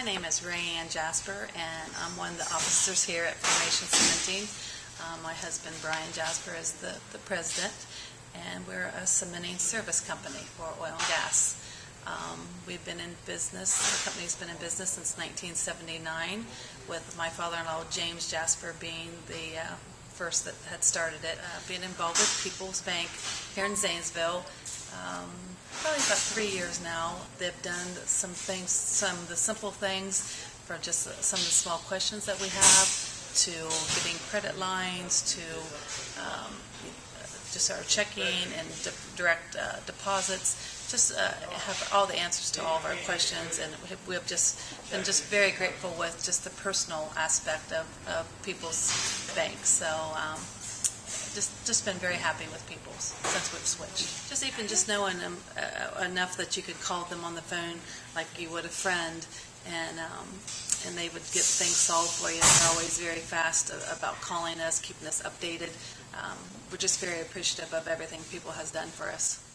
my name is Rae Anne Jasper, and I'm one of the officers here at Formation Cementing. Um, My husband Brian Jasper is the the president, and we're a cementing service company for oil and gas. Um, We've been in business, the company's been in business since 1979, with my father-in-law James Jasper being the uh, first that had started it, uh, being involved with People's Bank here in Zanesville. Um, Probably about three years now. They've done some things, some of the simple things for just some of the small questions that we have, to getting credit lines, to um, just our checking and di- direct uh, deposits, just uh, have all the answers to all of our questions, and we have- just been just very grateful with just the personal aspect of, of People's banks. So um, just just been very happy with People's since we've switched. Just even just knowing them uh, enough that you could call them on the phone like you would a friend, and um, and they would get things solved for you. They're always very fast about calling us, keeping us updated. Um, we're just very appreciative of everything People has done for us.